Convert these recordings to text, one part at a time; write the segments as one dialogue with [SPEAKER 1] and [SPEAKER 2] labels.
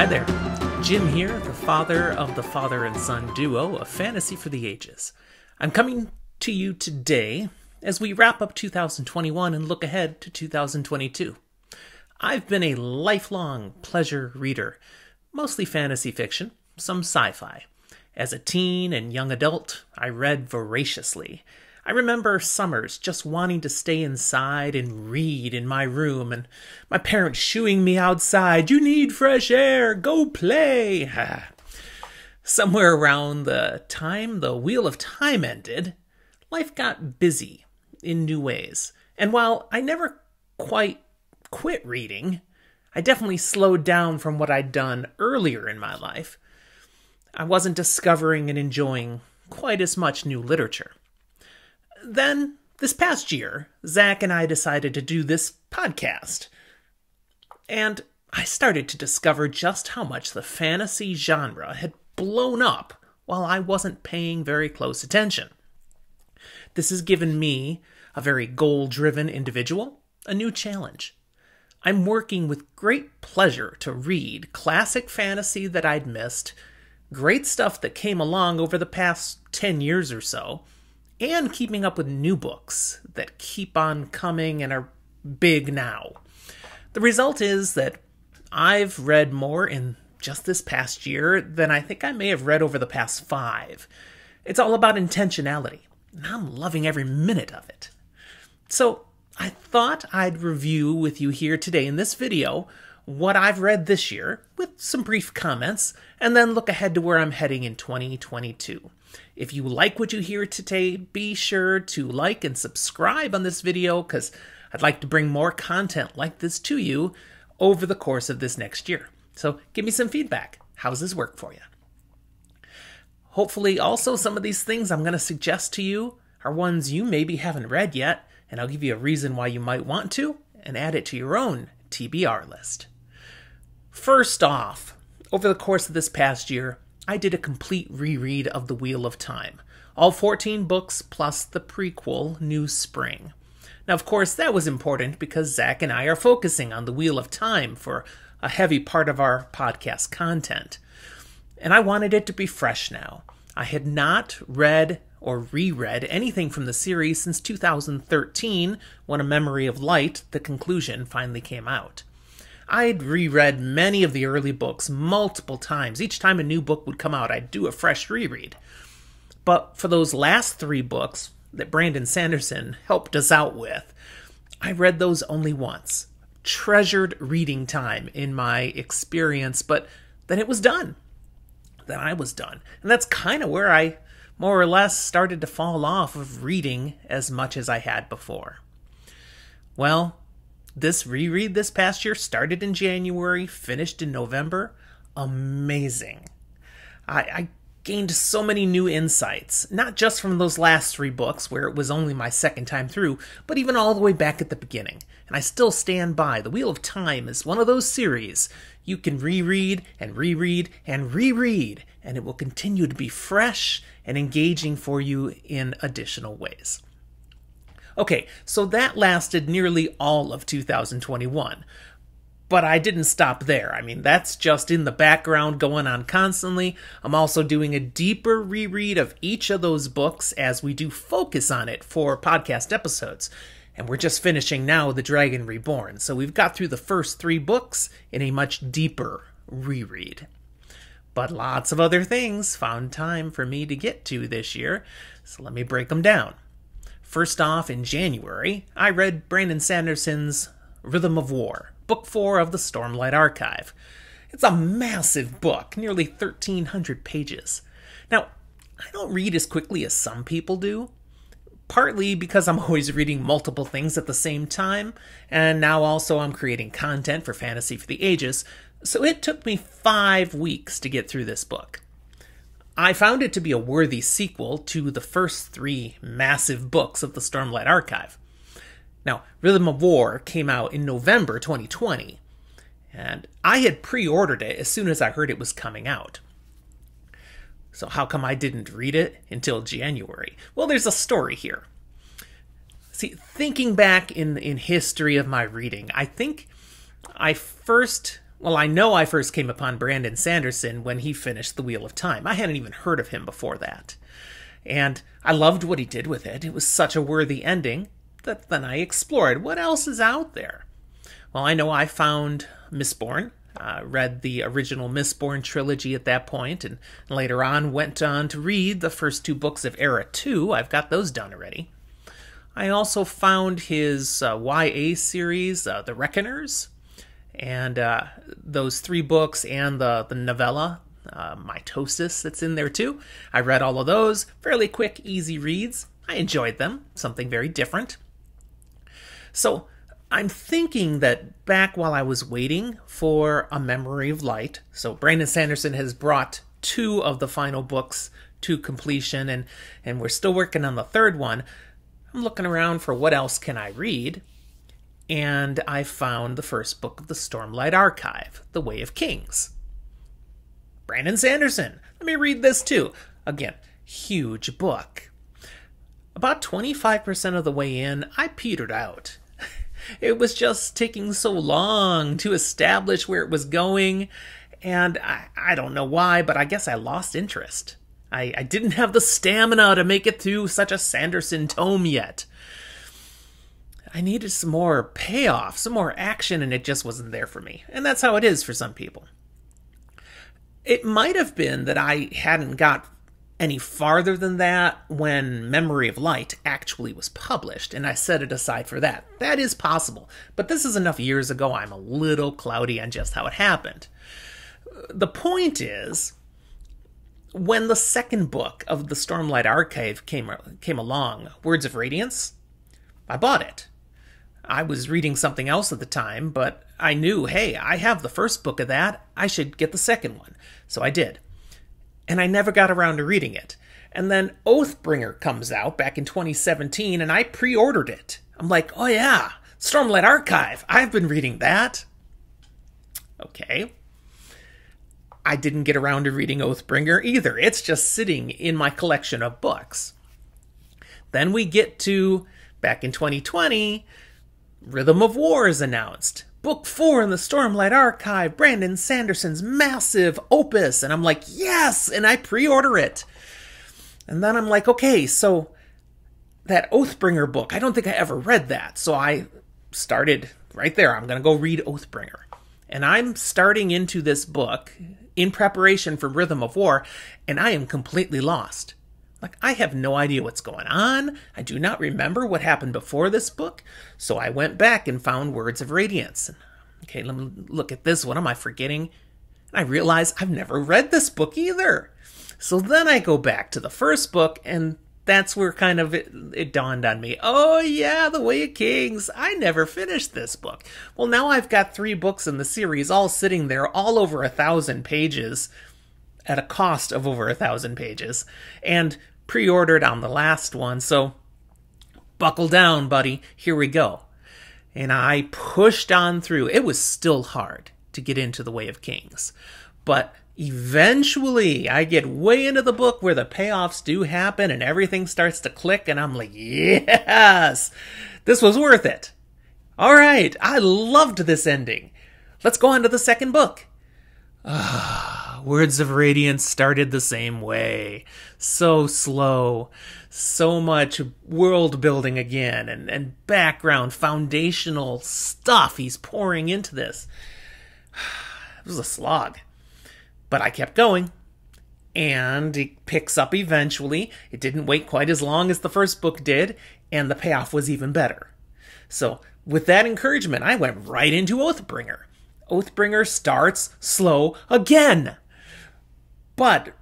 [SPEAKER 1] Hi there. Jim here, the father of the father and son duo of Fantasy for the Ages. I'm coming to you today as we wrap up 2021 and look ahead to 2022. I've been a lifelong pleasure reader, mostly fantasy fiction, some sci fi. As a teen and young adult, I read voraciously. I remember summers just wanting to stay inside and read in my room, and my parents shooing me outside. You need fresh air, go play. Somewhere around the time the Wheel of Time ended, life got busy in new ways. And while I never quite quit reading, I definitely slowed down from what I'd done earlier in my life. I wasn't discovering and enjoying quite as much new literature. Then, this past year, Zach and I decided to do this podcast. And I started to discover just how much the fantasy genre had blown up while I wasn't paying very close attention. This has given me, a very goal driven individual, a new challenge. I'm working with great pleasure to read classic fantasy that I'd missed, great stuff that came along over the past 10 years or so, and keeping up with new books that keep on coming and are big now. The result is that I've read more in just this past year than I think I may have read over the past five. It's all about intentionality, and I'm loving every minute of it. So, I thought I'd review with you here today in this video what I've read this year with some brief comments, and then look ahead to where I'm heading in 2022. If you like what you hear today, be sure to like and subscribe on this video because I'd like to bring more content like this to you over the course of this next year. So give me some feedback. How's this work for you? Hopefully, also, some of these things I'm going to suggest to you are ones you maybe haven't read yet, and I'll give you a reason why you might want to and add it to your own TBR list. First off, over the course of this past year, I did a complete reread of The Wheel of Time, all 14 books plus the prequel, New Spring. Now, of course, that was important because Zach and I are focusing on The Wheel of Time for a heavy part of our podcast content. And I wanted it to be fresh now. I had not read or reread anything from the series since 2013 when A Memory of Light, the conclusion, finally came out. I'd reread many of the early books multiple times. Each time a new book would come out, I'd do a fresh reread. But for those last three books that Brandon Sanderson helped us out with, I read those only once. Treasured reading time in my experience, but then it was done. Then I was done. And that's kind of where I more or less started to fall off of reading as much as I had before. Well, this reread this past year started in January, finished in November. Amazing. I, I gained so many new insights, not just from those last three books where it was only my second time through, but even all the way back at the beginning. And I still stand by The Wheel of Time is one of those series you can reread and reread and reread, and it will continue to be fresh and engaging for you in additional ways. Okay, so that lasted nearly all of 2021. But I didn't stop there. I mean, that's just in the background going on constantly. I'm also doing a deeper reread of each of those books as we do focus on it for podcast episodes. And we're just finishing now The Dragon Reborn. So we've got through the first three books in a much deeper reread. But lots of other things found time for me to get to this year. So let me break them down. First off, in January, I read Brandon Sanderson's Rhythm of War, Book 4 of the Stormlight Archive. It's a massive book, nearly 1,300 pages. Now, I don't read as quickly as some people do, partly because I'm always reading multiple things at the same time, and now also I'm creating content for Fantasy for the Ages, so it took me five weeks to get through this book. I found it to be a worthy sequel to the first three massive books of the Stormlight Archive. Now, Rhythm of War came out in November 2020, and I had pre ordered it as soon as I heard it was coming out. So, how come I didn't read it until January? Well, there's a story here. See, thinking back in, in history of my reading, I think I first Well, I know I first came upon Brandon Sanderson when he finished The Wheel of Time. I hadn't even heard of him before that. And I loved what he did with it. It was such a worthy ending that then I explored what else is out there. Well, I know I found Mistborn, uh, read the original Mistborn trilogy at that point, and later on went on to read the first two books of Era 2. I've got those done already. I also found his uh, YA series, uh, The Reckoners, and uh, those three books and the, the novella, uh, Mitosis, that's in there too. I read all of those. Fairly quick, easy reads. I enjoyed them, something very different. So, I'm thinking that back while I was waiting for A Memory of Light, so Brandon Sanderson has brought two of the final books to completion and and we're still working on the third one. I'm looking around for what else can I read and I found the first book of the Stormlight Archive, The Way of Kings. Brandon Sanderson. Let me read this too. Again, huge book. About 25% of the way in, I petered out. It was just taking so long to establish where it was going, and I, I don't know why, but I guess I lost interest. I, I didn't have the stamina to make it through such a Sanderson tome yet. I needed some more payoff, some more action, and it just wasn't there for me. And that's how it is for some people. It might have been that I hadn't got any farther than that when Memory of Light actually was published, and I set it aside for that. That is possible, but this is enough years ago, I'm a little cloudy on just how it happened. The point is, when the second book of the Stormlight Archive came, came along, Words of Radiance, I bought it. I was reading something else at the time, but I knew, hey, I have the first book of that, I should get the second one. So I did and I never got around to reading it. And then Oathbringer comes out back in 2017, and I pre ordered it. I'm like, oh yeah, Stormlight Archive. I've been reading that. Okay. I didn't get around to reading Oathbringer either. It's just sitting in my collection of books. Then we get to back in 2020, Rhythm of War is announced. Book four in the Stormlight Archive, Brandon Sanderson's massive opus. And I'm like, yes! And I pre order it. And then I'm like, okay, so that Oathbringer book, I don't think I ever read that. So I started right there. I'm going to go read Oathbringer. And I'm starting into this book in preparation for Rhythm of War, and I am completely lost. Like, I have no idea what's going on. I do not remember what happened before this book. So I went back and found Words of Radiance. Okay, let me look at this. What am I forgetting? And I realize I've never read this book either. So then I go back to the first book, and that's where kind of it, it, dawned on me. Oh, yeah, The Way of Kings. I never finished this book. Well, now I've got three books in the series all sitting there, all over a thousand pages at a cost of over a thousand pages. And pre ordered on the last one, so buckle down, buddy. Here we go. And I pushed on through. It was still hard to get into the Way of Kings. But eventually, I get way into the book where the payoffs do happen and everything starts to click, and I'm like, yes, this was worth it. All right, I loved this ending. Let's go on to the second book. Ah, Words of Radiance started the same way. So slow. So much world building again and, and background, foundational stuff he's pouring into this. It was a slog. But I kept going. And it picks up eventually. It didn't wait quite as long as the first book did, and the payoff was even better. So, with that encouragement, I went right into Oathbringer. Oathbringer starts slow again. But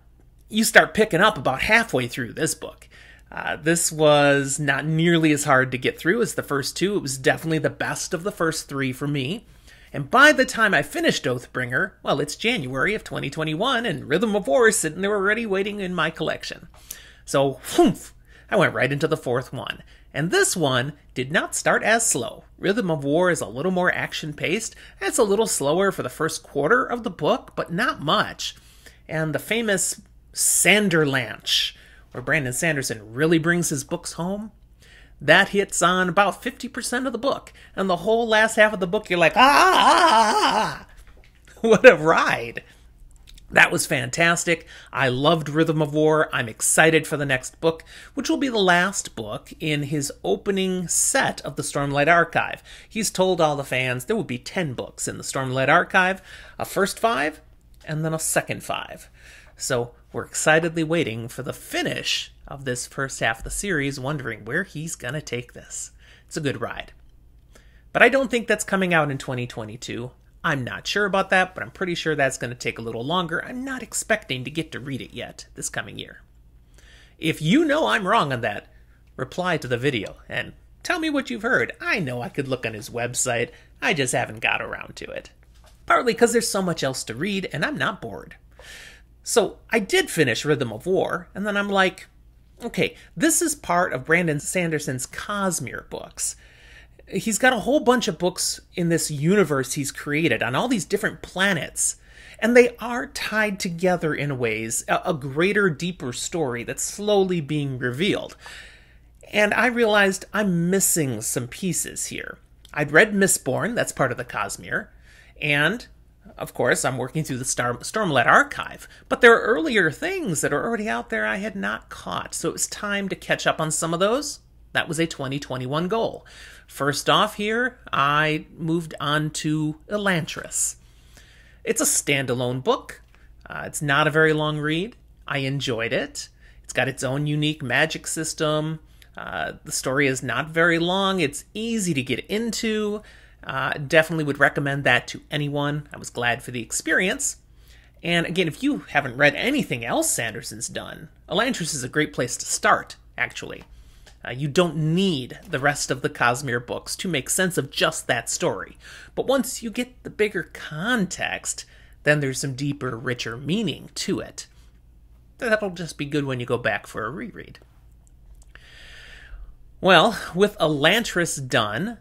[SPEAKER 1] you start picking up about halfway through this book. Uh, this was not nearly as hard to get through as the first two. It was definitely the best of the first three for me. And by the time I finished Oathbringer, well, it's January of 2021, and Rhythm of War is sitting there already waiting in my collection. So, whoomph, I went right into the fourth one. And this one did not start as slow. Rhythm of War is a little more action paced. It's a little slower for the first quarter of the book, but not much. And the famous Sanderlanche, where Brandon Sanderson really brings his books home, that hits on about 50% of the book. And the whole last half of the book, you're like, ah, ah, ah, ah. what a ride! That was fantastic. I loved Rhythm of War. I'm excited for the next book, which will be the last book in his opening set of the Stormlight Archive. He's told all the fans there will be 10 books in the Stormlight Archive, a first five, and then a second five. So we're excitedly waiting for the finish of this first half of the series, wondering where he's going to take this. It's a good ride. But I don't think that's coming out in 2022. I'm not sure about that, but I'm pretty sure that's going to take a little longer. I'm not expecting to get to read it yet this coming year. If you know I'm wrong on that, reply to the video and tell me what you've heard. I know I could look on his website, I just haven't got around to it. Partly because there's so much else to read and I'm not bored. So I did finish Rhythm of War, and then I'm like, okay, this is part of Brandon Sanderson's Cosmere books he's got a whole bunch of books in this universe he's created on all these different planets. And they are tied together in ways, a, greater, deeper story that's slowly being revealed. And I realized I'm missing some pieces here. I'd read Mistborn, that's part of the Cosmere, and of course, I'm working through the Star- Stormlight archive, but there are earlier things that are already out there I had not caught, so it was time to catch up on some of those. That was a 2021 goal. First off, here, I moved on to Elantris. It's a standalone book. Uh, it's not a very long read. I enjoyed it. It's got its own unique magic system. Uh, the story is not very long. It's easy to get into. Uh, definitely would recommend that to anyone. I was glad for the experience. And again, if you haven't read anything else Sanderson's done, Elantris is a great place to start, actually. Uh, you don't need the rest of the Cosmere books to make sense of just that story. But once you get the bigger context, then there's some deeper, richer meaning to it. That'll just be good when you go back for a reread. Well, with Elantris done,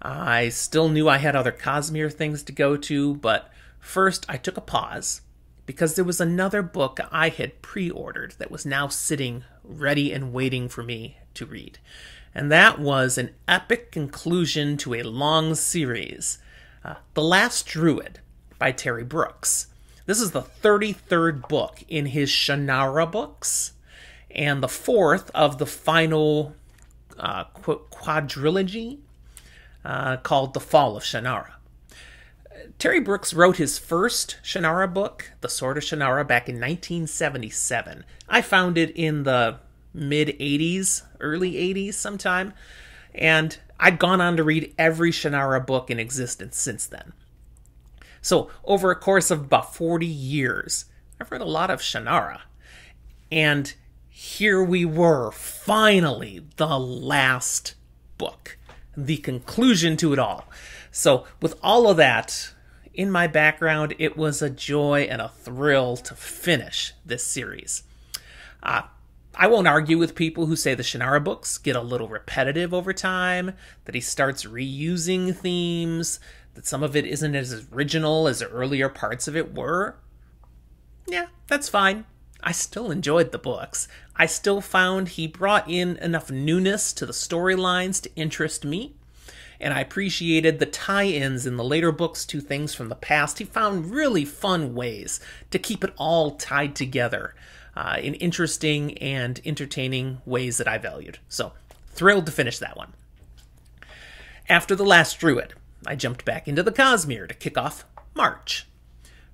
[SPEAKER 1] I still knew I had other Cosmere things to go to, but first I took a pause because there was another book I had pre ordered that was now sitting ready and waiting for me to read. And that was an epic conclusion to a long series uh, The Last Druid by Terry Brooks. This is the 33rd book in his Shannara books, and the fourth of the final uh, quadrilogy uh, called The Fall of Shannara. Terry Brooks wrote his first Shannara book, The Sword of Shannara, back in 1977. I found it in the mid 80s, early 80s sometime. And I'd gone on to read every Shannara book in existence since then. So, over a course of about 40 years, I've read a lot of Shannara. And here we were, finally, the last book, the conclusion to it all. So, with all of that in my background, it was a joy and a thrill to finish this series. Uh, I won't argue with people who say the Shannara books get a little repetitive over time, that he starts reusing themes, that some of it isn't as original as earlier parts of it were. Yeah, that's fine. I still enjoyed the books. I still found he brought in enough newness to the storylines to interest me. And I appreciated the tie ins in the later books to things from the past. He found really fun ways to keep it all tied together uh, in interesting and entertaining ways that I valued. So, thrilled to finish that one. After The Last Druid, I jumped back into the Cosmere to kick off March,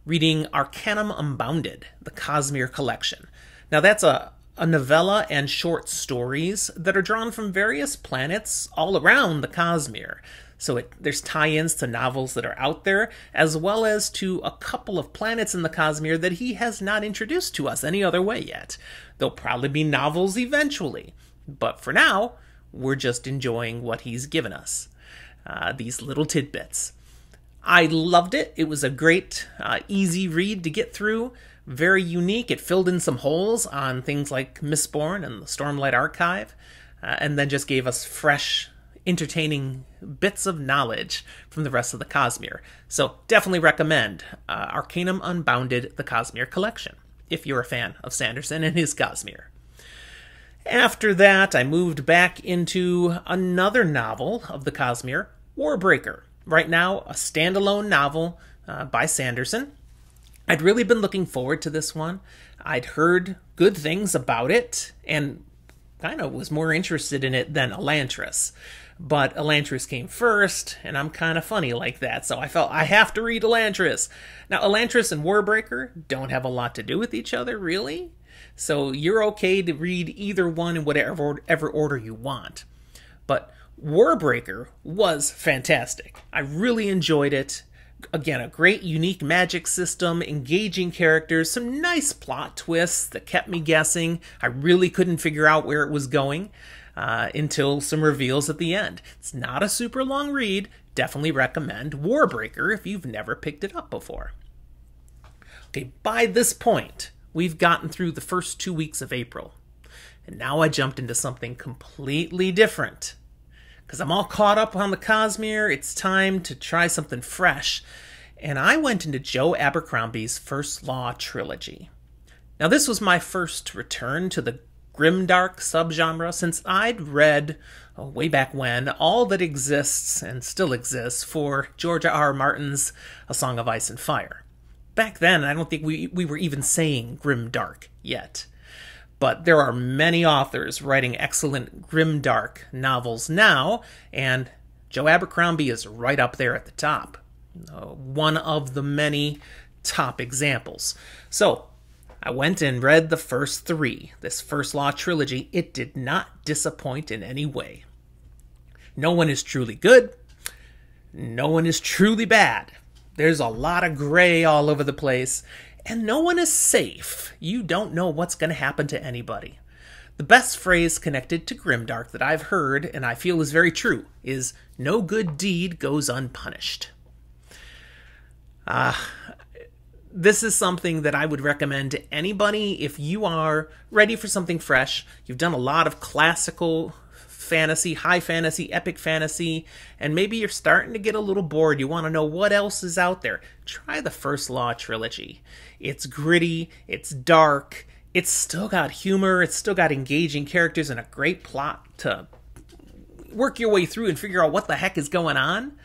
[SPEAKER 1] reading Arcanum Unbounded, the Cosmere collection. Now, that's a, a novella and short stories that are drawn from various planets all around the Cosmere. So it, there's tie-ins to novels that are out there, as well as to a couple of planets in the Cosmere that he has not introduced to us any other way yet. There'll probably be novels eventually, but for now, we're just enjoying what he's given us. Uh, these little tidbits. I loved it. It was a great, uh, easy read to get through. Very unique. It filled in some holes on things like Mistborn and the Stormlight Archive, uh, and then just gave us fresh entertaining bits of knowledge from the rest of the Cosmere. So definitely recommend uh, Arcanum Unbounded, the Cosmere collection, if you're a fan of Sanderson and his Cosmere. After that, I moved back into another novel of the Cosmere, Warbreaker. Right now, a standalone novel uh, by Sanderson. I'd really been looking forward to this one. I'd heard good things about it and kind of was more interested in it than Elantris. But Elantris came first, and I'm kind of funny like that, so I felt I have to read Elantris. Now, Elantris and Warbreaker don't have a lot to do with each other, really. So you're okay to read either one in whatever order you want. But Warbreaker was fantastic. I really enjoyed it. Again, a great, unique magic system, engaging characters, some nice plot twists that kept me guessing. I really couldn't figure out where it was going uh, until some reveals at the end. It's not a super long read. Definitely recommend Warbreaker if you've never picked it up before. Okay, by this point, we've gotten through the first two weeks of April. And now I jumped into something completely different. Because I'm all caught up on the Cosmere, it's time to try something fresh. And I went into Joe Abercrombie's First Law trilogy. Now, this was my first return to the grimdark subgenre since I'd read oh, way back when all that exists and still exists for George R. R. Martin's A Song of Ice and Fire. Back then, I don't think we, we were even saying grimdark yet. But there are many authors writing excellent grimdark novels now, and Joe Abercrombie is right up there at the top. Uh, one of the many top examples. So, I went and read the first three, this First Law trilogy. It did not disappoint in any way. No one is truly good, no one is truly bad. There's a lot of gray all over the place, and no one is safe. You don't know what's going to happen to anybody. The best phrase connected to Grimdark that I've heard, and I feel is very true, is no good deed goes unpunished. Ah, uh, this is something that I would recommend to anybody if you are ready for something fresh. You've done a lot of classical fantasy, high fantasy, epic fantasy, and maybe you're starting to get a little bored. You want to know what else is out there. Try the First Law trilogy. It's gritty, it's dark, it's still got humor, it's still got engaging characters and a great plot to work your way through and figure out what the heck is going on.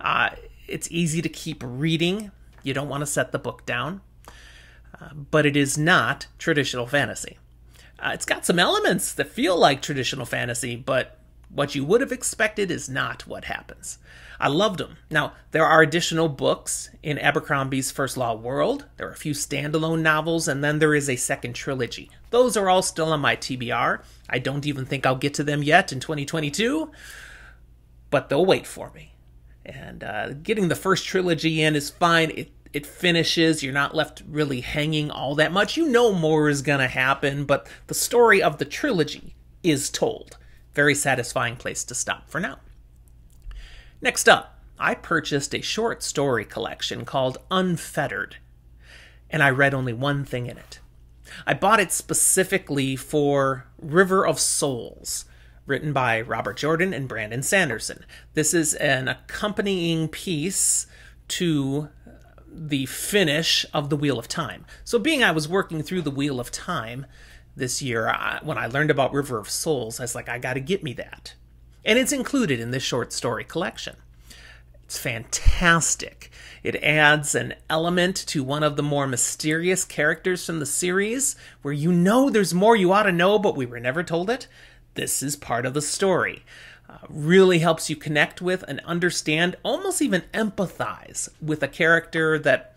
[SPEAKER 1] Uh, it's easy to keep reading you don't want to set the book down. Uh, but it is not traditional fantasy. Uh, it's got some elements that feel like traditional fantasy, but what you would have expected is not what happens. I loved them. Now, there are additional books in Abercrombie's First Law world. There are a few standalone novels, and then there is a second trilogy. Those are all still on my TBR. I don't even think I'll get to them yet in 2022, but they'll wait for me. And uh, getting the first trilogy in is fine. It it finishes. You're not left really hanging all that much. You know more is gonna happen, but the story of the trilogy is told. Very satisfying place to stop for now. Next up, I purchased a short story collection called Unfettered, and I read only one thing in it. I bought it specifically for River of Souls, written by Robert Jordan and Brandon Sanderson. This is an accompanying piece to the finish of the Wheel of Time. So, being I was working through the Wheel of Time this year, I, when I learned about River of Souls, I was like, I got to get me that. And it's included in this short story collection. It's fantastic. It adds an element to one of the more mysterious characters from the series, where you know there's more you ought to know, but we were never told it. This is part of the story. Really helps you connect with and understand, almost even empathize with a character that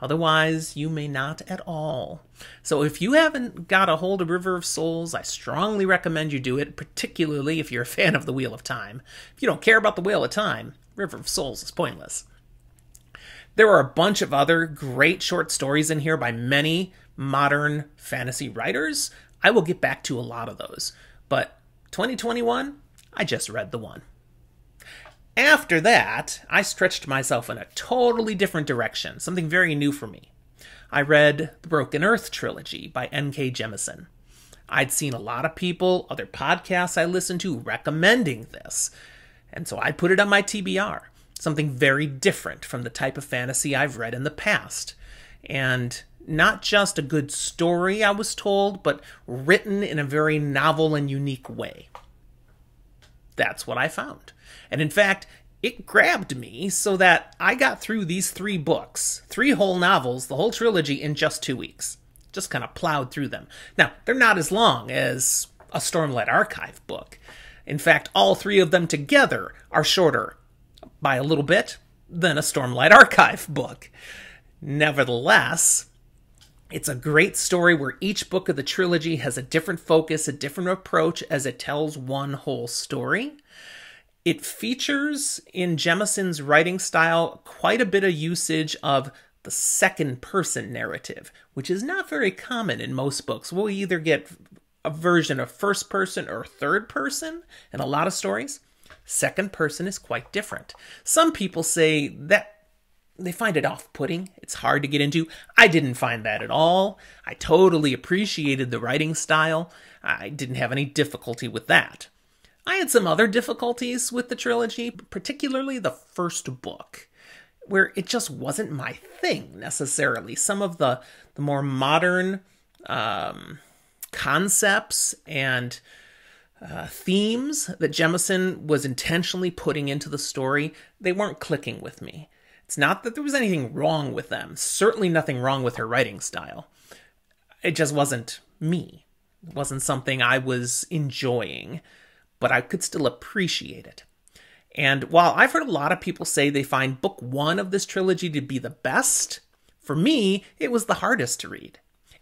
[SPEAKER 1] otherwise you may not at all. So if you haven't got a hold of River of Souls, I strongly recommend you do it, particularly if you're a fan of the Wheel of Time. If you don't care about the Wheel of Time, River of Souls is pointless. There are a bunch of other great short stories in here by many modern fantasy writers. I will get back to a lot of those. But 2021, I just read the one. After that, I stretched myself in a totally different direction, something very new for me. I read the Broken Earth trilogy by N.K. Jemisin. I'd seen a lot of people, other podcasts I listened to, recommending this, and so I put it on my TBR. Something very different from the type of fantasy I've read in the past. And not just a good story, I was told, but written in a very novel and unique way. That's what I found. And in fact, it grabbed me so that I got through these three books, three whole novels, the whole trilogy in just two weeks. Just kind of plowed through them. Now, they're not as long as a Stormlight Archive book. In fact, all three of them together are shorter by a little bit than a Stormlight Archive book. Nevertheless, it's a great story where each book of the trilogy has a different focus, a different approach as it tells one whole story. It features in Jemisin's writing style quite a bit of usage of the second person narrative, which is not very common in most books. We'll either get a version of first person or third person in a lot of stories. Second person is quite different. Some people say that they find it off putting. It's hard to get into. I didn't find that at all. I totally appreciated the writing style. I didn't have any difficulty with that. I had some other difficulties with the trilogy, particularly the first book, where it just wasn't my thing necessarily. Some of the, the more modern um, concepts and uh, themes that Jemisin was intentionally putting into the story, they weren't clicking with me. It's not that there was anything wrong with them, certainly nothing wrong with her writing style. It just wasn't me. It wasn't something I was enjoying, but I could still appreciate it. And while I've heard a lot of people say they find book one of this trilogy to be the best, for me, it was the hardest to read.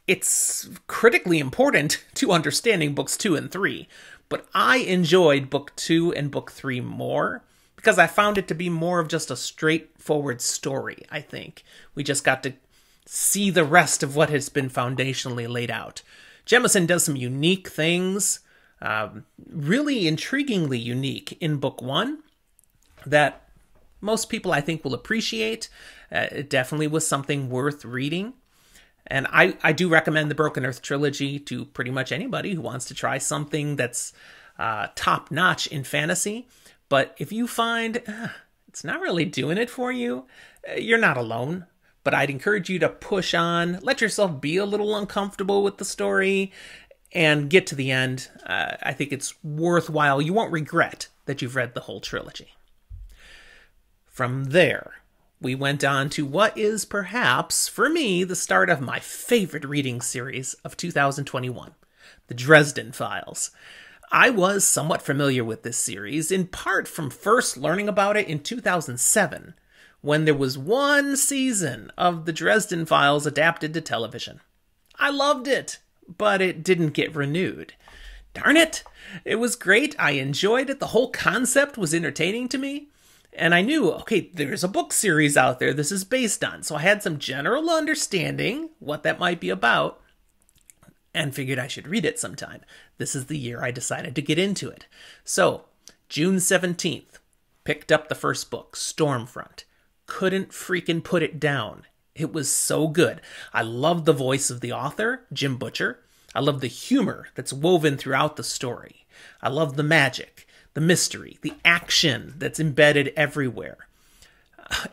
[SPEAKER 1] It's critically important to understanding books two and three, but I enjoyed book two and book three more because I found it to be more of just a straightforward story, I think. We just got to see the rest of what has been foundationally laid out. Jemisin does some unique things, um, really intriguingly unique in book one, that most people I think will appreciate. Uh, it definitely was something worth reading. And I, I do recommend the Broken Earth trilogy to pretty much anybody who wants to try something that's uh, top notch in fantasy. But if you find uh, it's not really doing it for you, uh, you're not alone. But I'd encourage you to push on, let yourself be a little uncomfortable with the story, and get to the end. Uh, I think it's worthwhile. You won't regret that you've read the whole trilogy. From there, we went on to what is perhaps, for me, the start of my favorite reading series of 2021 The Dresden Files. I was somewhat familiar with this series, in part from first learning about it in 2007, when there was one season of the Dresden Files adapted to television. I loved it, but it didn't get renewed. Darn it! It was great, I enjoyed it, the whole concept was entertaining to me, and I knew, okay, there's a book series out there this is based on, so I had some general understanding what that might be about and figured I should read it sometime. This is the year I decided to get into it. So, June 17th, picked up the first book, Stormfront. Couldn't freaking put it down. It was so good. I love the voice of the author, Jim Butcher. I love the humor that's woven throughout the story. I love the magic, the mystery, the action that's embedded everywhere.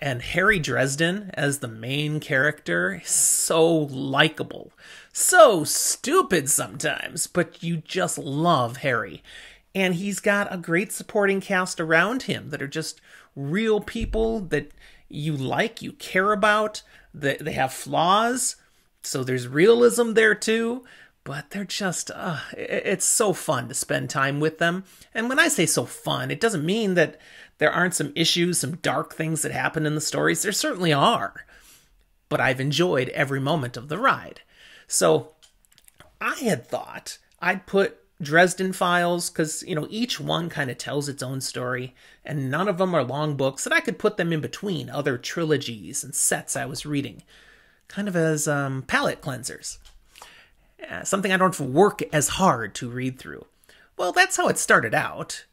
[SPEAKER 1] And Harry Dresden as the main character is so likable so stupid sometimes, but you just love Harry. And he's got a great supporting cast around him that are just real people that you like, you care about, that they have flaws. So there's realism there too, but they're just, uh, it's so fun to spend time with them. And when I say so fun, it doesn't mean that there aren't some issues, some dark things that happen in the stories. There certainly are. But I've enjoyed every moment of the ride. So I had thought I'd put Dresden Files because, you know, each one kind of tells its own story, and none of them are long books, that I could put them in between other trilogies and sets I was reading, kind of as um, palate cleansers. Uh, something I don't have to work as hard to read through. Well, that's how it started out,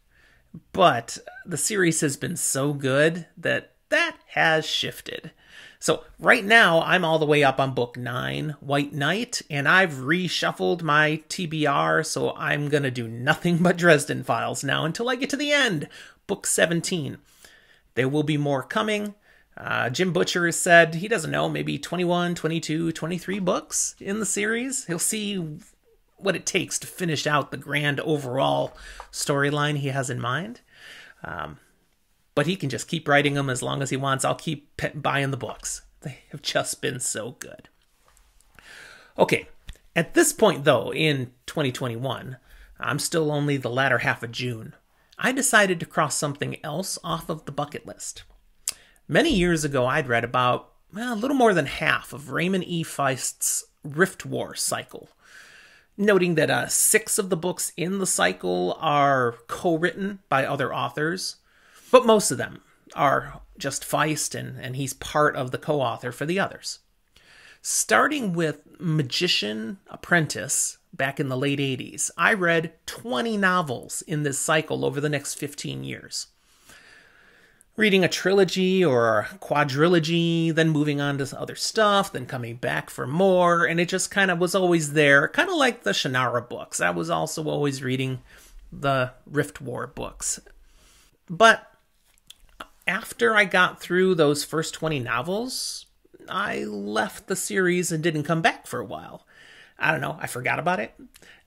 [SPEAKER 1] but the series has been so good that that has shifted. So right now, I'm all the way up on book nine, White Knight, and I've reshuffled my TBR, so I'm gonna do nothing but Dresden Files now until I get to the end, book 17. There will be more coming. Uh, Jim Butcher has said he doesn't know, maybe 21, 22, 23 books in the series. He'll see what it takes to finish out the grand overall storyline he has in mind. Um, but he can just keep writing them as long as he wants. I'll keep buying the books. They have just been so good. Okay, at this point, though, in 2021, I'm still only the latter half of June. I decided to cross something else off of the bucket list. Many years ago, I'd read about well, a little more than half of Raymond E. Feist's Rift War cycle, noting that uh, six of the books in the cycle are co written by other authors, but most of them are just Feist, and, and he's part of the co author for the others. Starting with Magician Apprentice back in the late 80s, I read 20 novels in this cycle over the next 15 years. Reading a trilogy or a quadrilogy, then moving on to other stuff, then coming back for more, and it just kind of was always there, kind of like the Shannara books. I was also always reading the Rift War books. But after I got through those first 20 novels, I left the series and didn't come back for a while. I don't know, I forgot about it.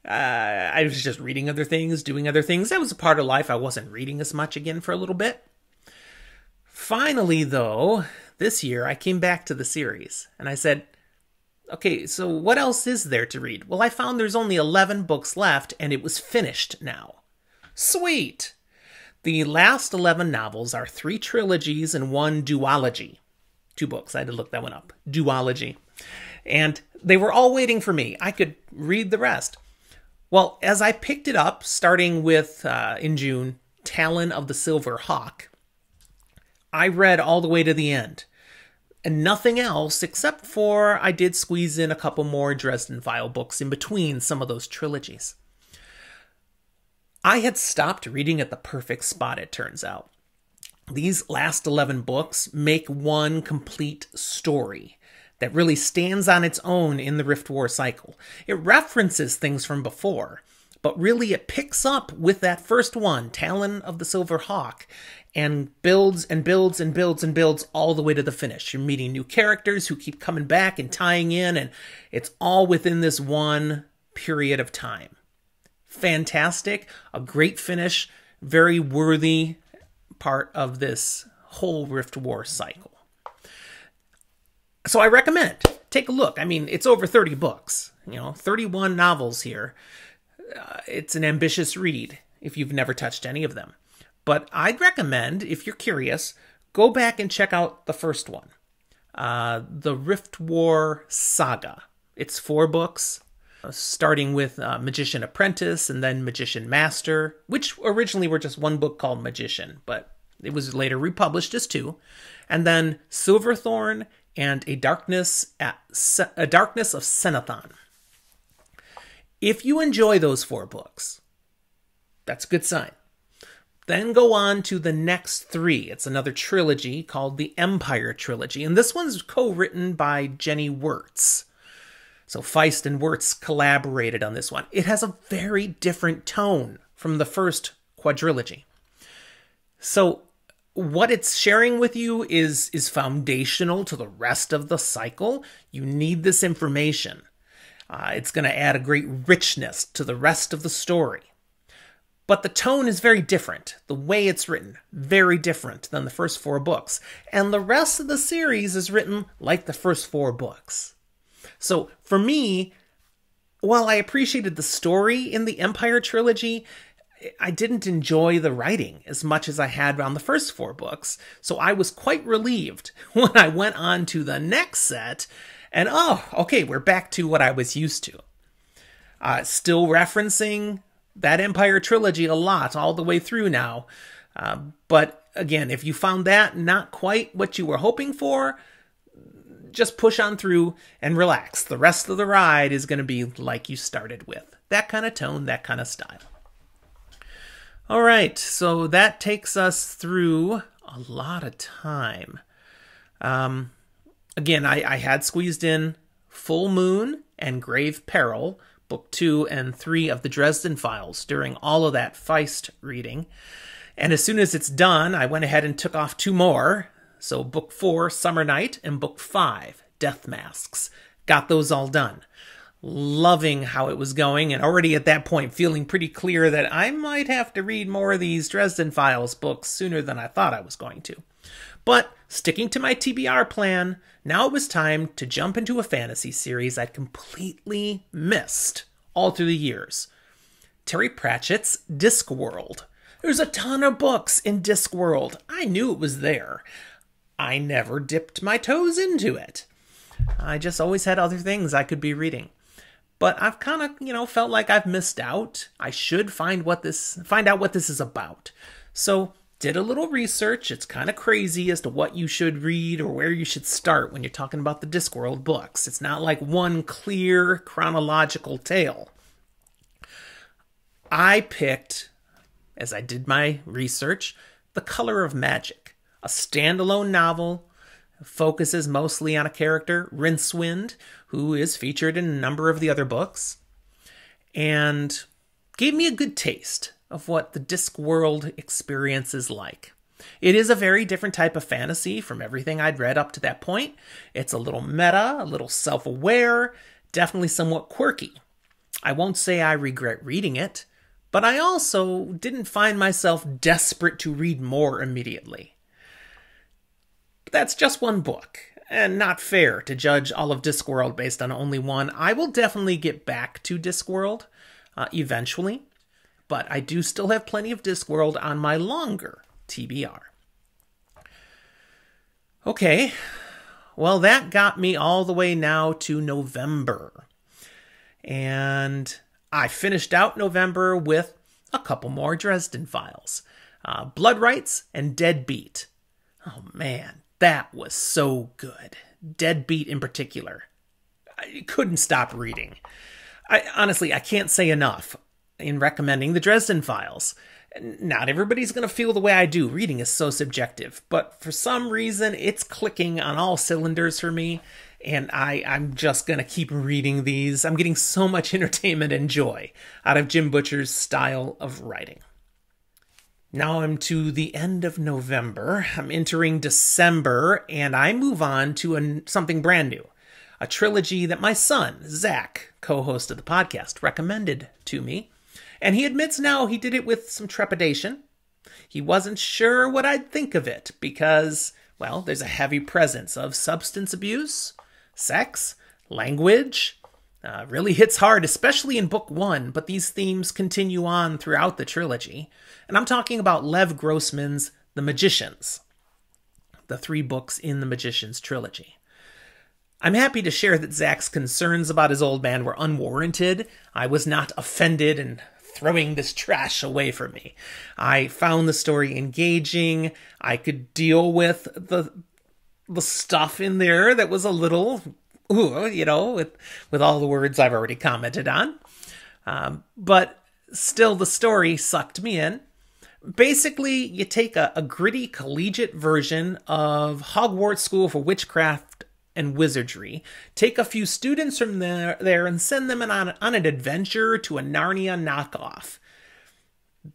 [SPEAKER 1] Uh, I was just reading other things, doing other things. That was a part of life. I wasn't reading as much again for a little bit. Finally, though, this year I came back to the series and I said, okay, so what else is there to read? Well, I found there's only 11 books left and it was finished now. Sweet! The last 11 novels are three trilogies and one duology. Two books, I had to look that one up. Duology. And they were all waiting for me. I could read the rest. Well, as I picked it up, starting with, uh, in June, Talon of the Silver Hawk, I read all the way to the end. And nothing else, except for I did squeeze in a couple more Dresden Files books in between some of those trilogies. I had stopped reading at the perfect spot, it turns out. These last 11 books make one complete story that really stands on its own in the Rift War cycle. It references things from before, but really it picks up with that first one, Talon of the Silver Hawk, and builds and builds and builds and builds all the way to the finish. You're meeting new characters who keep coming back and tying in, and it's all within this one period of time fantastic, a great finish, very worthy part of this whole Rift War cycle. So I recommend take a look. I mean, it's over 30 books, you know, 31 novels here. Uh, it's an ambitious read if you've never touched any of them. But I'd recommend, if you're curious, go back and check out the first one, uh, the Rift War Saga. It's four books starting with uh, Magician Apprentice and then Magician Master, which originally were just one book called Magician, but it was later republished as two, and then Silverthorn and A Darkness at Se- A Darkness of Senathon. If you enjoy those four books, that's a good sign. Then go on to the next three. It's another trilogy called the Empire Trilogy, and this one's co-written by Jenny Wurts. So Feist and Wurts collaborated on this one. It has a very different tone from the first quadrilogy. So what it's sharing with you is is foundational to the rest of the cycle. You need this information. Uh, it's going to add a great richness to the rest of the story. But the tone is very different. The way it's written, very different than the first four books. And the rest of the series is written like the first four books. So for me, while I appreciated the story in the Empire trilogy, I didn't enjoy the writing as much as I had on the first four books. So I was quite relieved when I went on to the next set and oh, okay, we're back to what I was used to. Uh, still referencing that Empire trilogy a lot all the way through now. Uh, but again, if you found that not quite what you were hoping for, just push on through and relax. The rest of the ride is going to be like you started with. That kind of tone, that kind of style. All right, so that takes us through a lot of time. Um, again, I, I had squeezed in Fool Moon and Grave Peril, book two and three of the Dresden Files, during all of that Feist reading. And as soon as it's done, I went ahead and took off two more so, book four, Summer Knight, and book five, Death Masks. Got those all done. loving how it was going, and already at that point feeling pretty clear that I might have to read more of these Dresden Files books sooner than I thought I was going to. But sticking to my TBR plan, now it was time to jump into a fantasy series I'd completely missed all through the years Terry Pratchett's Discworld. There's a ton of books in Discworld. I knew it was there. I never dipped my toes into it. I just always had other things I could be reading. But I've kind of, you know, felt like I've missed out. I should find what this find out what this is about. So, did a little research. It's kind of crazy as to what you should read or where you should start when you're talking about the Discworld books. It's not like one clear chronological tale. I picked as I did my research, The Color of Magic, a standalone novel focuses mostly on a character, Rincewind, who is featured in a number of the other books, and gave me a good taste of what the Discworld experience is like. It is a very different type of fantasy from everything I'd read up to that point. It's a little meta, a little self aware, definitely somewhat quirky. I won't say I regret reading it, but I also didn't find myself desperate to read more immediately. That's just one book, and not fair to judge all of Discworld based on only one. I will definitely get back to Discworld uh, eventually, but I do still have plenty of Discworld on my longer TBR. Okay, well, that got me all the way now to November. And I finished out November with a couple more Dresden files uh, Blood Rites and Deadbeat. Oh man, that was so good. Deadbeat in particular. I couldn't stop reading. I honestly I can't say enough in recommending the Dresden Files. Not everybody's going to feel the way I do. Reading is so subjective, but for some reason it's clicking on all cylinders for me and I, I'm just gonna keep reading these. I'm getting so much entertainment and joy out of Jim Butcher's style of writing. Now I'm to the end of November. I'm entering December, and I move on to a, something brand new a trilogy that my son, Zach, co host of the podcast, recommended to me. And he admits now he did it with some trepidation. He wasn't sure what I'd think of it because, well, there's a heavy presence of substance abuse, sex, language. Uh, really hits hard, especially in book one, but these themes continue on throughout the trilogy. And I'm talking about Lev Grossman's The Magicians, the three books in the Magicians trilogy. I'm happy to share that Zach's concerns about his old man were unwarranted. I was not offended and throwing this trash away from me. I found the story engaging. I could deal with the the stuff in there that was a little, you know, with with all the words I've already commented on. Um, but still, the story sucked me in. Basically, you take a, a gritty collegiate version of Hogwarts School for Witchcraft and Wizardry, take a few students from there, there and send them on, on an adventure to a Narnia knockoff.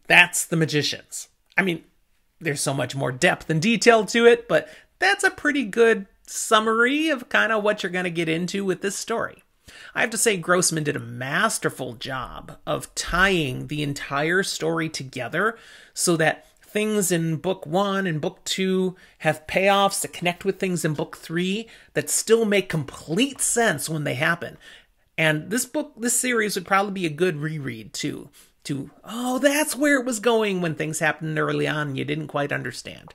[SPEAKER 1] That's the magicians. I mean, there's so much more depth and detail to it, but that's a pretty good summary of kind of what you're going to get into with this story. I have to say, Grossman did a masterful job of tying the entire story together so that things in book one and book two have payoffs that connect with things in book three that still make complete sense when they happen. And this book, this series would probably be a good reread too. To, oh, that's where it was going when things happened early on and you didn't quite understand.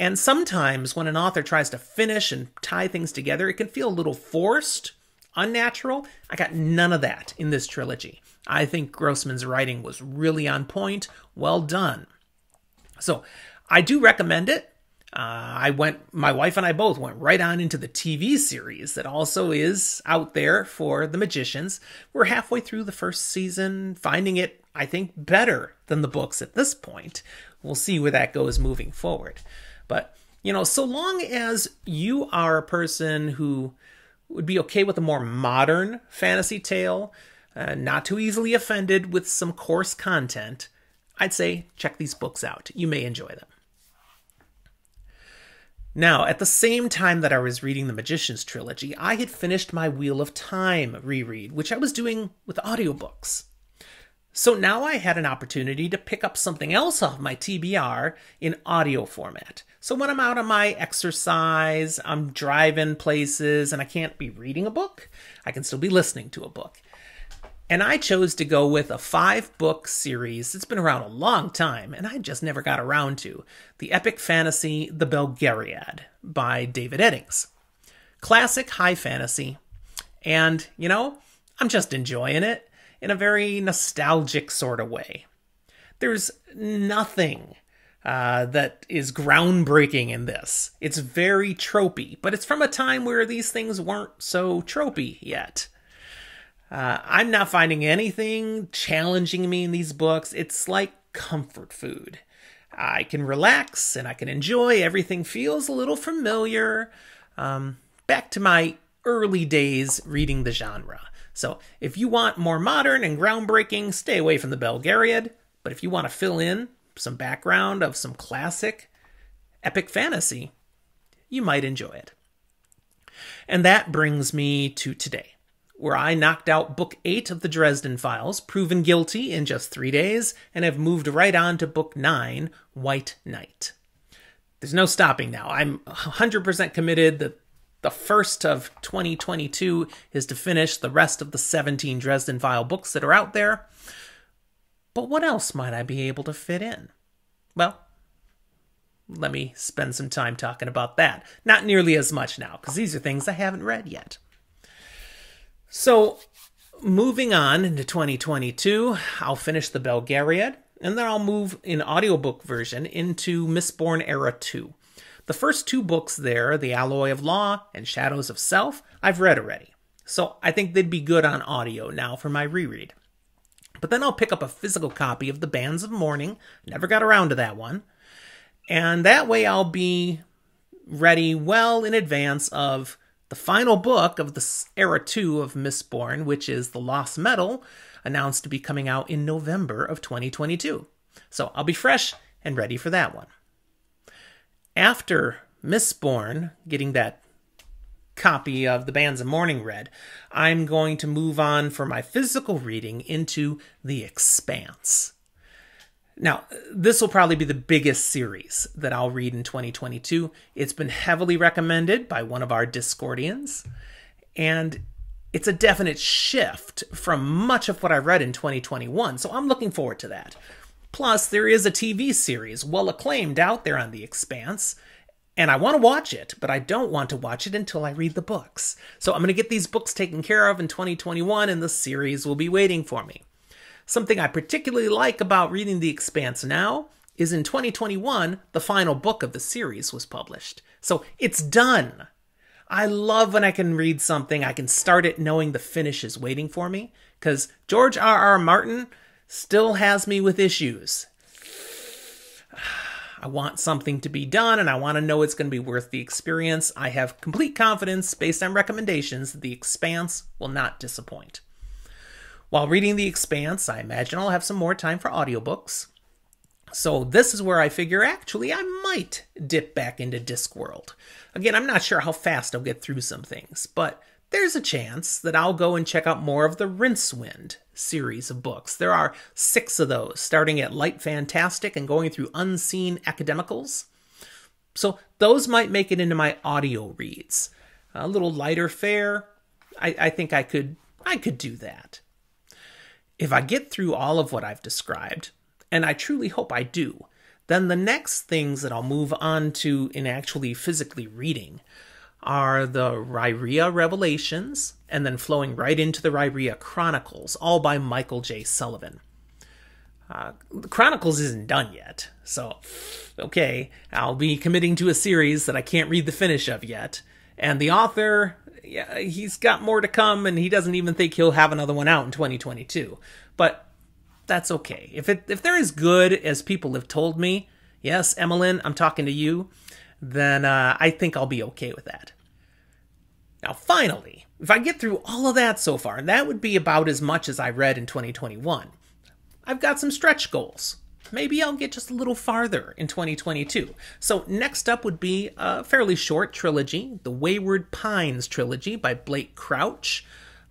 [SPEAKER 1] And sometimes when an author tries to finish and tie things together, it can feel a little forced, unnatural. I got none of that in this trilogy. I think Grossman's writing was really on point, well done. So I do recommend it. Uh, I went, my wife and I both went right on into the TV series that also is out there for the magicians. We're halfway through the first season, finding it, I think, better than the books at this point. We'll see where that goes moving forward. But, you know, so long as you are a person who would be okay with a more modern fantasy tale, uh, not too easily offended with some coarse content, I'd say check these books out. You may enjoy them. Now, at the same time that I was reading the Magician's Trilogy, I had finished my Wheel of Time reread, which I was doing with audiobooks. So now I had an opportunity to pick up something else off my TBR in audio format. So when I'm out on my exercise, I'm driving places, and I can't be reading a book, I can still be listening to a book. And I chose to go with a five book series that's been around a long time, and I just never got around to the epic fantasy The Belgariad by David Eddings. Classic high fantasy, and, you know, I'm just enjoying it in a very nostalgic sort of way. There's nothing uh, that is groundbreaking in this. It's very tropey, but it's from a time where these things weren't so tropey yet. Uh, I'm not finding anything challenging me in these books. It's like comfort food. I can relax and I can enjoy. Everything feels a little familiar. Um, back to my early days reading the genre. So if you want more modern and groundbreaking, stay away from the Belgariad. But if you want to fill in some background of some classic epic fantasy, you might enjoy it. And that brings me to today where I knocked out Book 8 of the Dresden Files, proven guilty in just three days, and have moved right on to Book 9, White Night. There's no stopping now. I'm 100% committed that the first of 2022 is to finish the rest of the 17 Dresden File books that are out there. But what else might I be able to fit in? Well, let me spend some time talking about that. Not nearly as much now, because these are things I haven't read yet. So, moving on into 2022, I'll finish the Belgariad, and then I'll move in audiobook version into Mistborn Era 2. The first two books there, The Alloy of Law and Shadows of Self, I've read already. So I think they'd be good on audio now for my reread. But then I'll pick up a physical copy of The Bands of Mourning. Never got around to that one. And that way I'll be ready well in advance of the final book of the Era 2 of Mistborn, which is The Lost Metal, announced to be coming out in November of 2022. So I'll be fresh and ready for that one. After Mistborn, getting that copy of the Bands of Mourning read, I'm going to move on for my physical reading into The Expanse. Now, this will probably be the biggest series that I'll read in 2022. It's been heavily recommended by one of our Discordians, and it's a definite shift from much of what I read in 2021, so I'm looking forward to that. Plus, there is a TV series well acclaimed out there on The Expanse, and I want to watch it, but I don't want to watch it until I read the books. So I'm going to get these books taken care of in 2021, and the series will be waiting for me. Something I particularly like about reading The Expanse now is in 2021, the final book of the series was published. So it's done. I love when I can read something, I can start it knowing the finish is waiting for me, because George R. R. Martin still has me with issues. I want something to be done and I want to know it's going to be worth the experience. I have complete confidence, based on recommendations, that The Expanse will not disappoint. While reading The Expanse, I imagine I'll have some more time for audiobooks. So this is where I figure actually I might dip back into Discworld. Again, I'm not sure how fast I'll get through some things, but there's a chance that I'll go and check out more of the Rincewind series of books. There are six of those, starting at Light Fantastic and going through Unseen Academicals. So those might make it into my audio reads. A little lighter fare. I, I think I could I could do that. If I get through all of what I've described, and I truly hope I do, then the next things that I'll move on to in actually physically reading are the Riyria Revelations, and then flowing right into the Riyria Chronicles, all by Michael J. Sullivan. Uh, Chronicles isn't done yet, so okay, I'll be committing to a series that I can't read the finish of yet. And the author yeah, he's got more to come, and he doesn't even think he'll have another one out in 2022. But that's okay. If it if they're as good as people have told me, yes, Emmeline, I'm talking to you, then uh, I think I'll be okay with that. Now, finally, if I get through all of that so far, and that would be about as much as I read in 2021, I've got some stretch goals. maybe I'll get just a little farther in 2022. So, next up would be a fairly short trilogy, the Wayward Pines trilogy by Blake Crouch.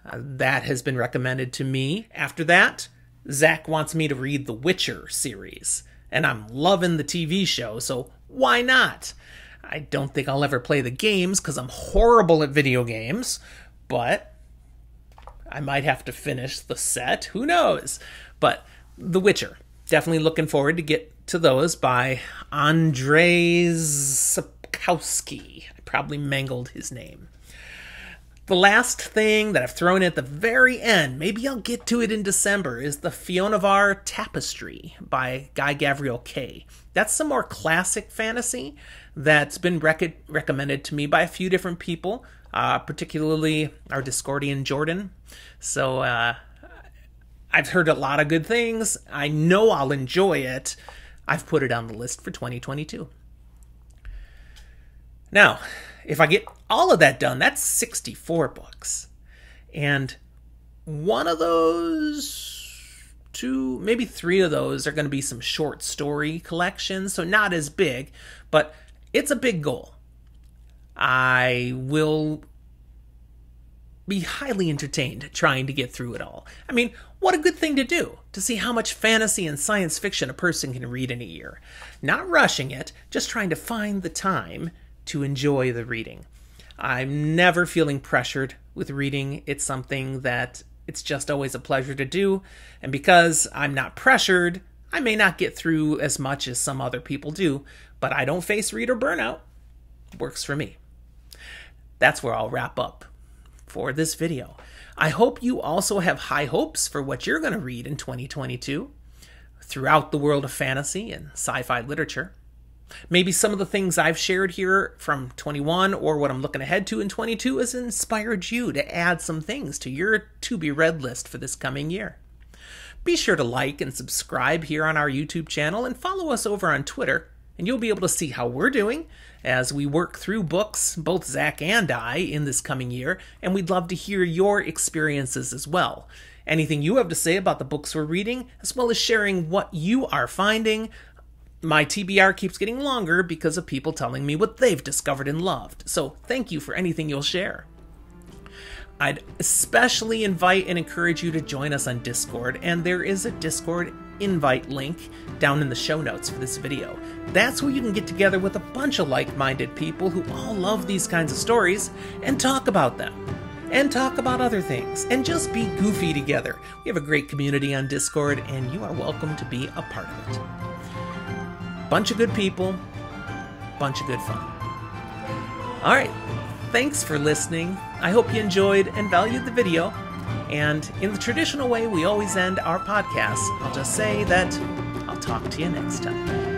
[SPEAKER 1] Uh, that has been recommended to me. After that, Zach wants me to read the Witcher series, and I'm loving the TV show, so why not? I don't think I'll ever play the games because I'm horrible at video games, but I might have to finish the set. Who knows? But The Witcher, definitely looking forward to get to those by Andrzej Sapkowski. I probably mangled his name. The last thing that I've thrown at the very end, maybe I'll get to it in December, is the Fionavar Tapestry by Guy Gavriel Kay. That's some more classic fantasy that's been rec- recommended to me by a few different people, uh, particularly our Discordian Jordan. So uh, I've heard a lot of good things. I know I'll enjoy it. I've put it on the list for 2022. Now, if I get all of that done, that's 64 books. And one of those, two, maybe three of those are going to be some short story collections, so not as big, but it's a big goal. I will be highly entertained trying to get through it all. I mean, what a good thing to do to see how much fantasy and science fiction a person can read in a year. Not rushing it, just trying to find the time to enjoy the reading. I'm never feeling pressured with reading. It's something that it's just always a pleasure to do. And because I'm not pressured, I may not get through as much as some other people do, but I don't face reader burnout. Works for me. That's where I'll wrap up for this video. I hope you also have high hopes for what you're going to read in 2022 throughout the world of fantasy and sci fi literature. Maybe some of the things I've shared here from 21 or what I'm looking ahead to in 22 has inspired you to add some things to your to be read list for this coming year. Be sure to like and subscribe here on our YouTube channel and follow us over on Twitter, and you'll be able to see how we're doing as we work through books, both Zach and I, in this coming year, and we'd love to hear your experiences as well. Anything you have to say about the books we're reading, as well as sharing what you are finding, my TBR keeps getting longer because of people telling me what they've discovered and loved, so thank you for anything you'll share. I'd especially invite and encourage you to join us on Discord, and there is a Discord invite link down in the show notes for this video. That's where you can get together with a bunch of like minded people who all love these kinds of stories and talk about them. And talk about other things, and just be goofy together. We have a great community on Discord, and you are welcome to be a part of it. Bunch of good people, bunch of good fun. All right, thanks for listening. I hope you enjoyed and valued the video. And in the traditional way we always end our podcast, I'll just say that I'll talk to you next time.